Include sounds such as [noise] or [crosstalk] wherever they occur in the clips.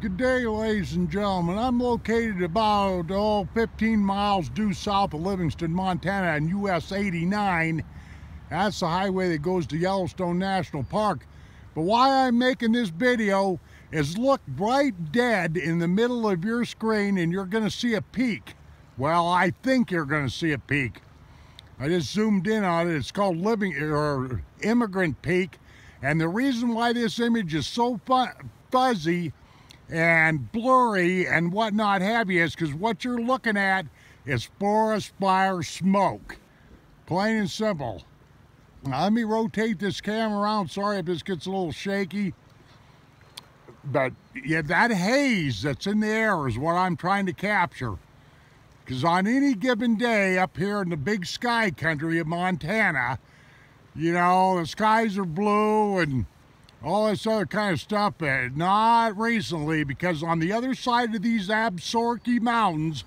Good day, ladies and gentlemen. I'm located about oh, 15 miles due south of Livingston, Montana on US 89. That's the highway that goes to Yellowstone National Park. But why I'm making this video is look right dead in the middle of your screen and you're going to see a peak. Well, I think you're going to see a peak. I just zoomed in on it. It's called Living or Emigrant Peak. And the reason why this image is so fuzzy and blurry and whatnot have you is because what you're looking at is forest fire smoke. Plain and simple. Let me rotate this camera around. Sorry if this gets a little shaky. But yeah, that haze that's in the air is what I'm trying to capture. Because on any given day up here in the big sky country of Montana, you know, the skies are blue and all this other kind of stuff, but not recently because on the other side of these Absaroka Mountains,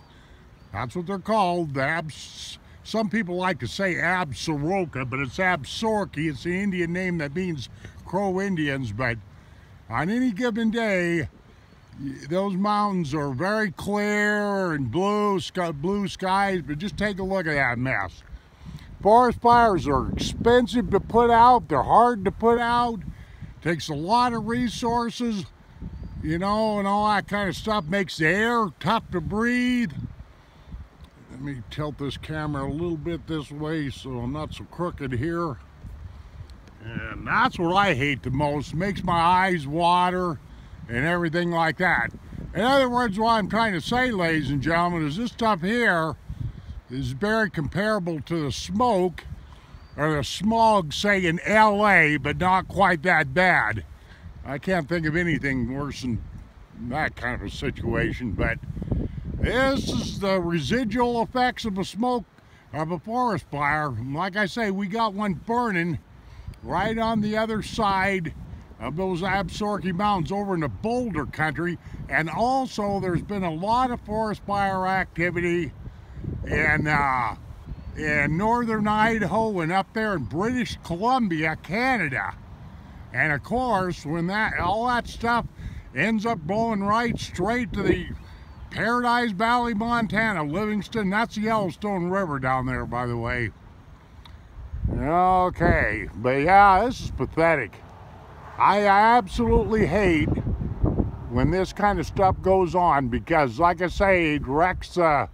that's what they're called, the Abs, some people like to say Absaroka, but it's Absaroka. It's the Indian name that means Crow Indians, but on any given day, those mountains are very clear and blue, sky, blue skies, but just take a look at that mess. Forest fires are expensive to put out, they're hard to put out, Takes a lot of resources, you know, and all that kind of stuff. Makes the air tough to breathe. Let me tilt this camera a little bit this way so I'm not so crooked here. And that's what I hate the most. Makes my eyes water and everything like that. In other words, what I'm trying to say, ladies and gentlemen, is this stuff here is very comparable to the smoke or the smog, say, in LA, but not quite that bad. I can't think of anything worse than that kind of a situation, but this is the residual effects of a smoke of a forest fire. Like I say, we got one burning right on the other side of those Absaroka Mountains over in the Boulder country. And also there's been a lot of forest fire activity in uh, in northern Idaho and up there in British Columbia, Canada. And of course, when that all that stuff ends up blowing right straight to the Paradise Valley, Montana, Livingston, that's the Yellowstone River down there, by the way. Okay, but yeah, this is pathetic. I absolutely hate when this kind of stuff goes on because, like I say, it wrecks uh,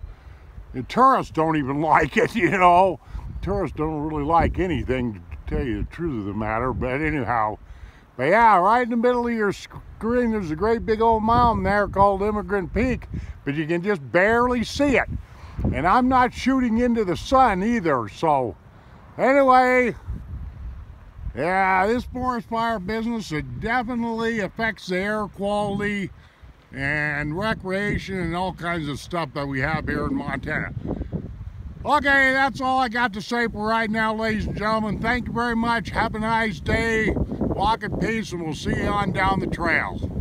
and tourists don't even [laughs] like it, you know. Tourists don't really like anything, to tell you the truth of the matter. But anyhow, but yeah, right in the middle of your screen, there's a great big old mountain there called Emigrant Peak, but you can just barely see it. And I'm not shooting into the sun either, so anyway, yeah, this forest fire business, it definitely affects the air quality and recreation and all kinds of stuff that we have here in Montana. Okay, that's all I got to say for right now, ladies and gentlemen. Thank you very much. Have a nice day. Walk in peace, and we'll see you on down the trail.